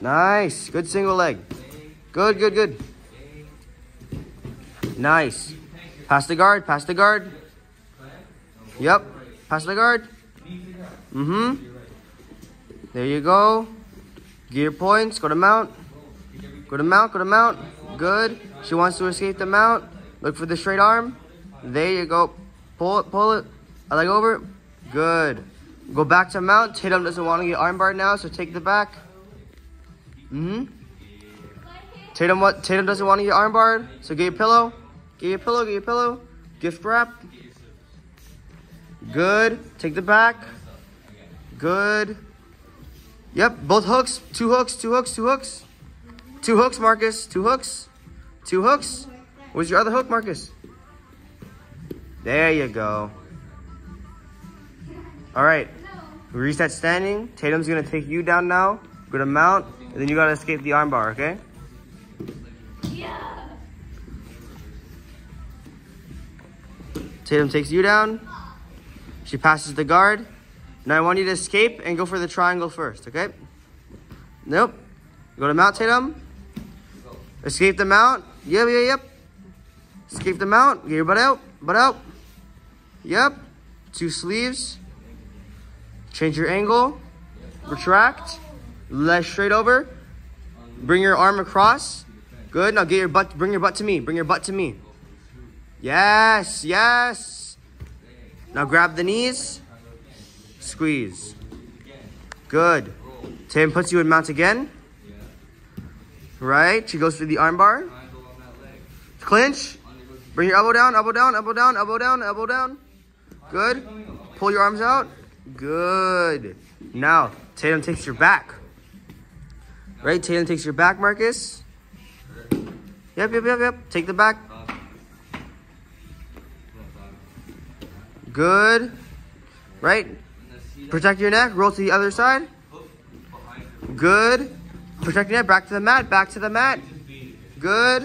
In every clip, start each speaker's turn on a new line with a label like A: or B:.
A: Nice. Good single leg. Good, good, good. Nice. Pass the guard. Pass the guard. Yep. Pass the guard. Mm-hmm. There you go. Gear points. Go to mount. Go to mount. Go to mount. Good. She wants to escape the mount. Look for the straight arm. There you go. Pull it. Pull it. I leg over. Good. Go back to mount. Tatum doesn't want to get armbar now, so take the back. Mm-hmm. Tatum what? Tatum doesn't want to get armbarred, so get your pillow. Get your pillow. Get your pillow. Gift wrap. Good. Take the back. Good. Yep, both hooks. Two hooks. Two hooks. Two hooks. Two hooks, Marcus. Two hooks. Two hooks. Where's your other hook, Marcus? There you go. All right. Reset standing. Tatum's gonna take you down now. Go to mount, and then you gotta escape the armbar, okay?
B: Yeah.
A: Tatum takes you down. She passes the guard. Now I want you to escape and go for the triangle first, okay? Nope. Go to mount, Tatum. Escape the mount. Yep, yep, yep. Escape the mount. Get your butt out. Butt out. Yep. Two sleeves. Change your angle. Retract. Leg straight over. Bring your arm across. Good. Now get your butt. Bring your butt to me. Bring your butt to me. Yes. Yes. Now grab the knees. Squeeze. Good. Tim puts you in mount again. Right. She goes for the armbar. Clinch. Bring your elbow down, elbow down, elbow down, elbow down, elbow down. Good. Pull your arms out. Good. Now, Tatum takes your back. Right? Tatum takes your back, Marcus. Yep, yep, yep, yep. Take the back. Good. Right? Protect your neck. Roll to the other side. Good. Protect your neck. Back to the mat. Back to the mat. Good.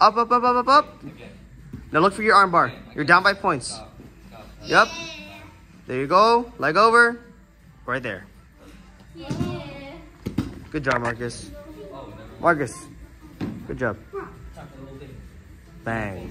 A: Up, up, up, up, up, up. Now look for your arm bar. You're down by points. Yep. There you go. Leg over. Right there. Good job, Marcus. Marcus, good job. Bang.